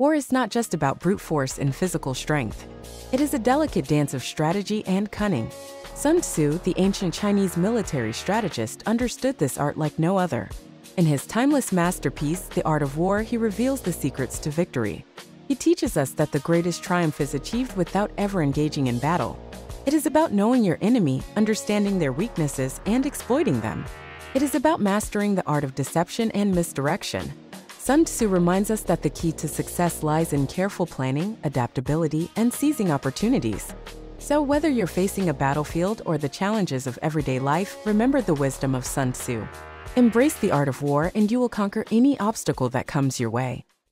War is not just about brute force and physical strength. It is a delicate dance of strategy and cunning. Sun Tzu, the ancient Chinese military strategist, understood this art like no other. In his timeless masterpiece, The Art of War, he reveals the secrets to victory. He teaches us that the greatest triumph is achieved without ever engaging in battle. It is about knowing your enemy, understanding their weaknesses, and exploiting them. It is about mastering the art of deception and misdirection. Sun Tzu reminds us that the key to success lies in careful planning, adaptability, and seizing opportunities. So, whether you're facing a battlefield or the challenges of everyday life, remember the wisdom of Sun Tzu. Embrace the art of war, and you will conquer any obstacle that comes your way.